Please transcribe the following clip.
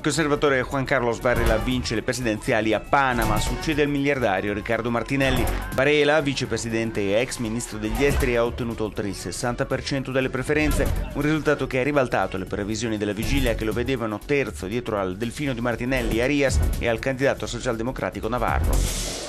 Il conservatore Juan Carlos Varela vince le presidenziali a Panama, succede il miliardario Riccardo Martinelli. Varela, vicepresidente e ex ministro degli esteri, ha ottenuto oltre il 60% delle preferenze, un risultato che ha ribaltato le previsioni della vigilia che lo vedevano terzo dietro al delfino di Martinelli Arias e al candidato socialdemocratico Navarro.